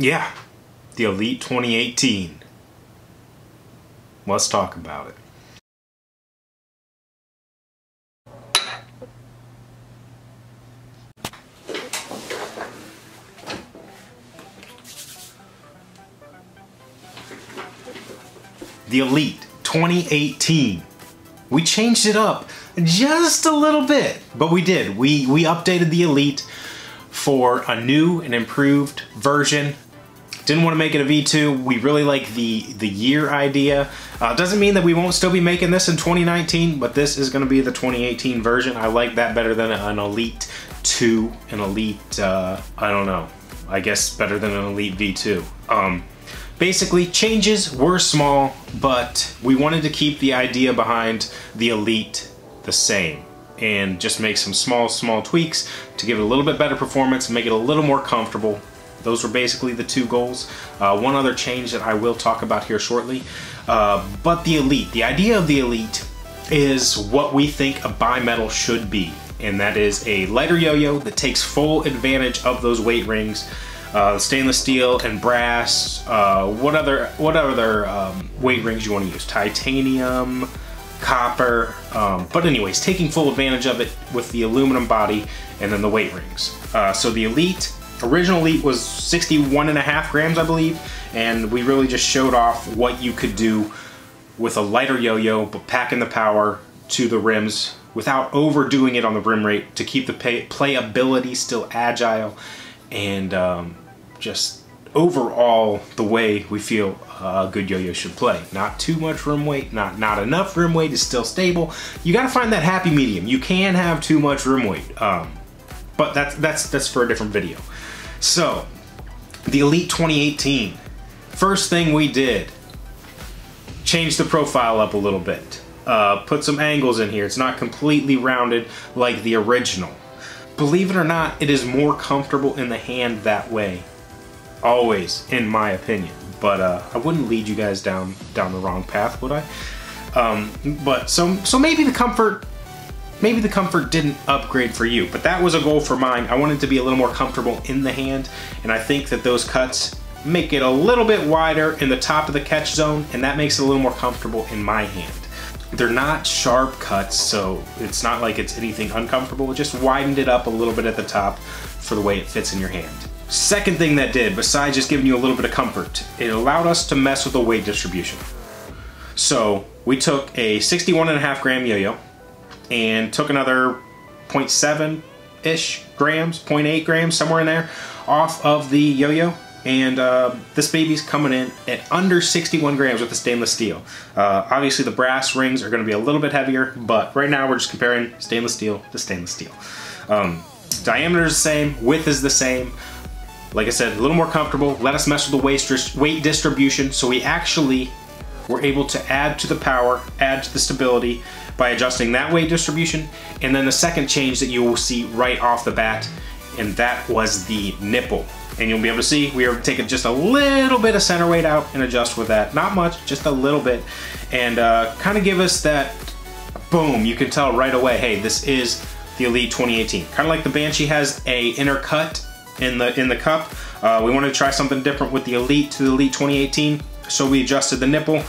Yeah, the Elite 2018. Let's talk about it. The Elite 2018. We changed it up just a little bit, but we did. We, we updated the Elite for a new and improved version. Didn't want to make it a V2. We really like the, the year idea. Uh, doesn't mean that we won't still be making this in 2019, but this is going to be the 2018 version. I like that better than an Elite 2, an Elite, uh, I don't know. I guess better than an Elite V2. Um, Basically, changes were small, but we wanted to keep the idea behind the Elite the same and just make some small, small tweaks to give it a little bit better performance, make it a little more comfortable. Those were basically the two goals. Uh, one other change that I will talk about here shortly. Uh, but the Elite, the idea of the Elite is what we think a bimetal should be. And that is a lighter yo-yo that takes full advantage of those weight rings uh, stainless steel and brass. Uh, what other what other um, weight rings you want to use? Titanium, copper. Um, but anyways, taking full advantage of it with the aluminum body and then the weight rings. Uh, so the Elite, original Elite was 61 and a half grams, I believe, and we really just showed off what you could do with a lighter yo-yo, but packing the power to the rims without overdoing it on the rim rate to keep the pay playability still agile and um, just overall the way we feel a good yo-yo should play. Not too much rim weight, not not enough rim weight is still stable. You got to find that happy medium. You can have too much rim weight, um, but that's that's that's for a different video. So, the Elite 2018. First thing we did, change the profile up a little bit. Uh, put some angles in here. It's not completely rounded like the original. Believe it or not, it is more comfortable in the hand that way. Always, in my opinion. But uh, I wouldn't lead you guys down down the wrong path, would I? Um, but so so maybe the comfort maybe the comfort didn't upgrade for you, but that was a goal for mine. I wanted to be a little more comfortable in the hand, and I think that those cuts make it a little bit wider in the top of the catch zone, and that makes it a little more comfortable in my hand. They're not sharp cuts, so it's not like it's anything uncomfortable. It just widened it up a little bit at the top for the way it fits in your hand. Second thing that did, besides just giving you a little bit of comfort, it allowed us to mess with the weight distribution. So we took a 61 and a half gram yo-yo and took another 0.7-ish grams, 0.8 grams, somewhere in there, off of the yo-yo and uh, this baby's coming in at under 61 grams with the stainless steel. Uh, obviously the brass rings are going to be a little bit heavier, but right now we're just comparing stainless steel to stainless steel. Um, diameter is the same, width is the same. Like I said, a little more comfortable, let us mess with the weight distribution, so we actually were able to add to the power, add to the stability by adjusting that weight distribution. And then the second change that you will see right off the bat, and that was the nipple and you'll be able to see we are taking just a little bit of center weight out and adjust with that. Not much, just a little bit. And uh, kind of give us that boom, you can tell right away, hey, this is the Elite 2018. Kind of like the Banshee has a inner cut in the in the cup. Uh, we wanted to try something different with the Elite to the Elite 2018. So we adjusted the nipple,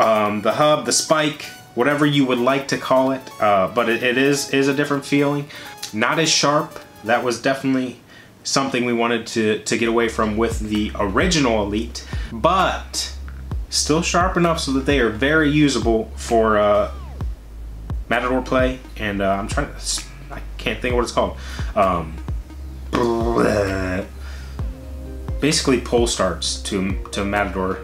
um, the hub, the spike, whatever you would like to call it. Uh, but it, it is, is a different feeling. Not as sharp. That was definitely something we wanted to, to get away from with the original Elite, but still sharp enough so that they are very usable for uh, Matador play. And uh, I'm trying to, I can't think of what it's called. Um, basically pull starts to, to Matador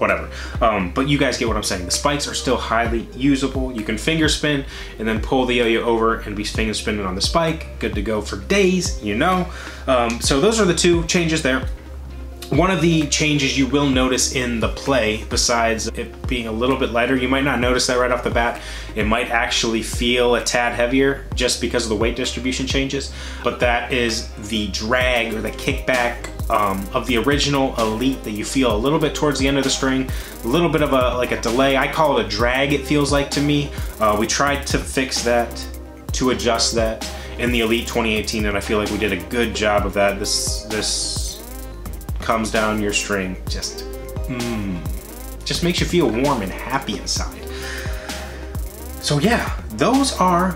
whatever. Um, but you guys get what I'm saying. The spikes are still highly usable. You can finger spin and then pull the yo-yo over and be finger spinning on the spike. Good to go for days, you know. Um, so those are the two changes there. One of the changes you will notice in the play, besides it being a little bit lighter, you might not notice that right off the bat. It might actually feel a tad heavier just because of the weight distribution changes, but that is the drag or the kickback um, of the original Elite that you feel a little bit towards the end of the string, a little bit of a like a delay. I call it a drag, it feels like to me. Uh, we tried to fix that, to adjust that in the Elite 2018, and I feel like we did a good job of that. This, this comes down your string, just, mmm, just makes you feel warm and happy inside. So yeah, those are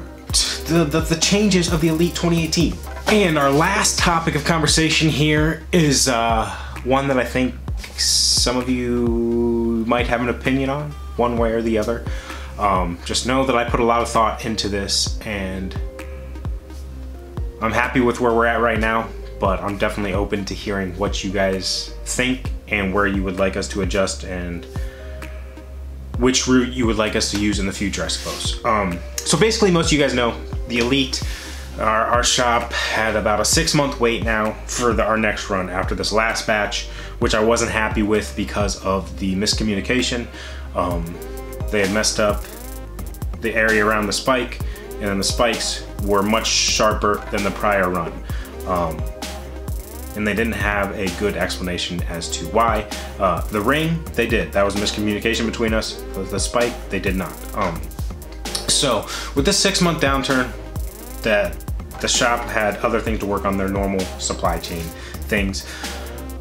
the, the, the changes of the Elite 2018. And our last topic of conversation here is uh, one that I think some of you might have an opinion on, one way or the other. Um, just know that I put a lot of thought into this and I'm happy with where we're at right now, but I'm definitely open to hearing what you guys think and where you would like us to adjust and which route you would like us to use in the future, I suppose. Um, so basically, most of you guys know the Elite, our, our shop had about a six month wait now for the, our next run after this last batch, which I wasn't happy with because of the miscommunication. Um, they had messed up the area around the spike, and then the spikes were much sharper than the prior run. Um, and they didn't have a good explanation as to why. Uh, the ring, they did. That was miscommunication between us. The spike, they did not. Um, so with this six month downturn, that the shop had other things to work on their normal supply chain things.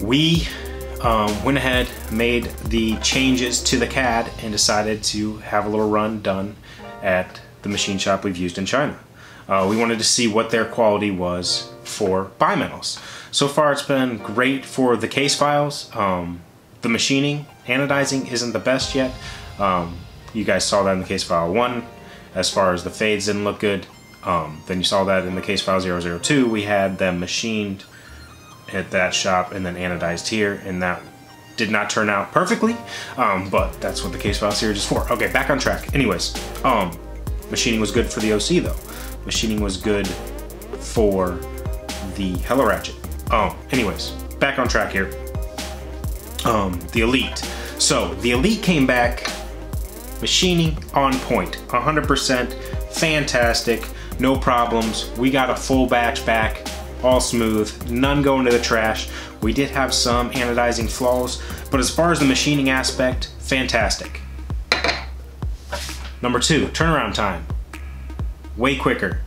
We um, went ahead, made the changes to the CAD and decided to have a little run done at the machine shop we've used in China. Uh, we wanted to see what their quality was for bimetals. So far it's been great for the case files. Um, the machining, anodizing isn't the best yet. Um, you guys saw that in the case file 1 as far as the fades didn't look good. Um, then you saw that in the case file 002, we had them machined at that shop and then anodized here, and that did not turn out perfectly, um, but that's what the case file series is for. Okay, back on track. Anyways, um, machining was good for the OC though. Machining was good for the Hella Ratchet. Oh, anyways, back on track here. Um, the Elite. So, the Elite came back, machining on point, 100%, fantastic, no problems. We got a full batch back, all smooth, none going to the trash. We did have some anodizing flaws, but as far as the machining aspect, fantastic. Number two, turnaround time. Way quicker.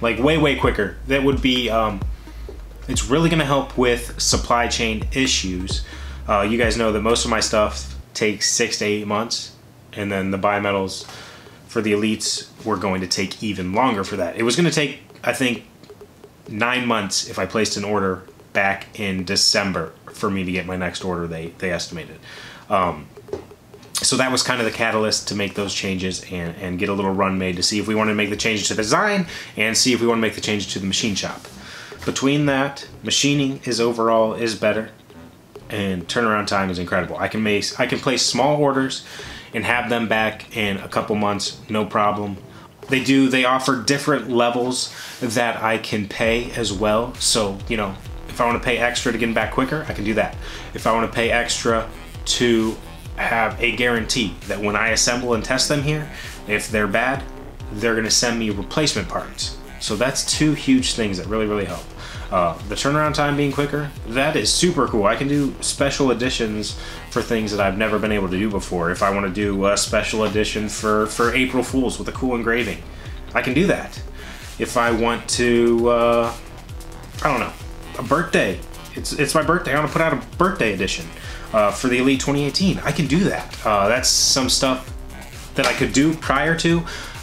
Like way, way quicker. That would be, um, it's really gonna help with supply chain issues. Uh, you guys know that most of my stuff takes six to eight months, and then the bimetals for the elites were going to take even longer for that. It was to take, I think, nine months if I placed an order back in December for me to get my next order. They they estimated. Um, so that was kind of the catalyst to make those changes and, and get a little run made to see if we want to make the changes to the design and see if we want to make the changes to the machine shop. Between that, machining is overall is better and turnaround time is incredible. I can make I can place small orders and have them back in a couple months, no problem. They do, they offer different levels that I can pay as well. So, you know, if I want to pay extra to get them back quicker, I can do that. If I want to pay extra to have a guarantee that when I assemble and test them here, if they're bad, they're to send me replacement parts. So that's two huge things that really, really help. Uh, the turnaround time being quicker, that is super cool. I can do special editions for things that I've never been able to do before. If I want to do a special edition for, for April Fools with a cool engraving, I can do that. If I want to, uh, I don't know, a birthday, it's, it's my birthday, I want to put out a birthday edition uh, for the Elite 2018, I can do that. Uh, that's some stuff that I could do prior to,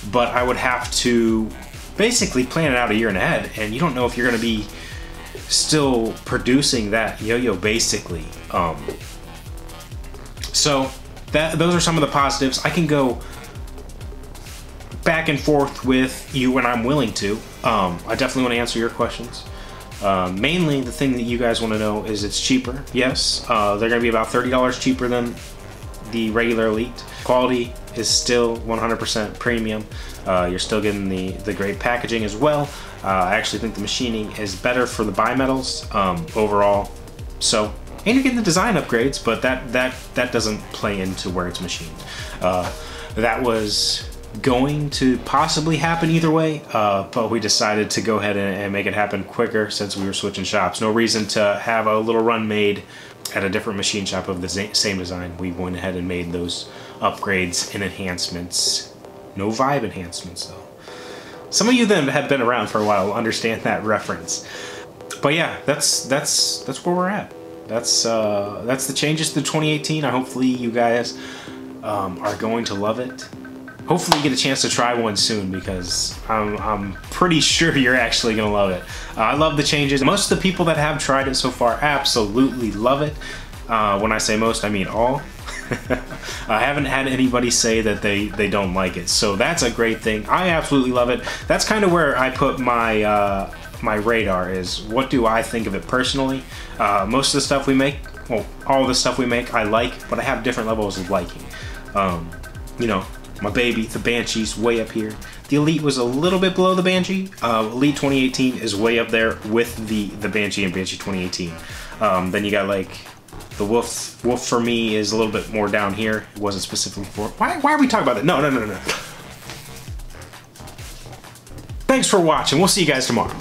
but I would have to basically plan it out a year and ahead, and you don't know if you're going to be still producing that yo-yo basically. Um, so that those are some of the positives. I can go back and forth with you when I'm willing to. Um, I definitely want to answer your questions. Uh, mainly, the thing that you guys want to know is it's cheaper. Yes, uh, they're going to be about $30 cheaper than the regular Elite. Quality is still 100% premium. Uh, you're still getting the, the great packaging as well. Uh, I actually think the machining is better for the bimetals um, overall. So, and you're getting the design upgrades, but that that that doesn't play into where it's machined. Uh, that was going to possibly happen either way, uh, but we decided to go ahead and, and, make it happen quicker since we were switching shops. No reason to have a little run made at a different machine shop of the same design. We went ahead and made those upgrades and enhancements. No vibe enhancements though. Some of you that have been around for a while understand that reference. But yeah, that's that's that's where we're at. that's uh, that's the changes to 2018. I hopefully you guys um, are going to love it. Hopefully you get a chance to try one soon because I'm, I'm pretty sure you're actually gonna love it. Uh, I love the changes. Most of the people that have tried it so far absolutely love it. Uh, when I say most, I mean all. I haven't had anybody say that they, they don't like it. So that's a great thing. I absolutely love it. That's kind of where I put my uh, my radar is what do I think of it personally. Uh, most of the stuff we make, well, all the stuff we make I like, but I have different levels of liking. Um, you know, my baby, the Banshee's way up here. The Elite was a little bit below the Banshee. Uh, Elite 2018 is way up there with the, the Banshee and Banshee 2018. Um, then you got like the Wolf. Wolf for me is a little bit more down here. It wasn't specifically for. Why, why are we talking about that? No, no, no, no, no. Thanks for watching. We'll see you guys tomorrow.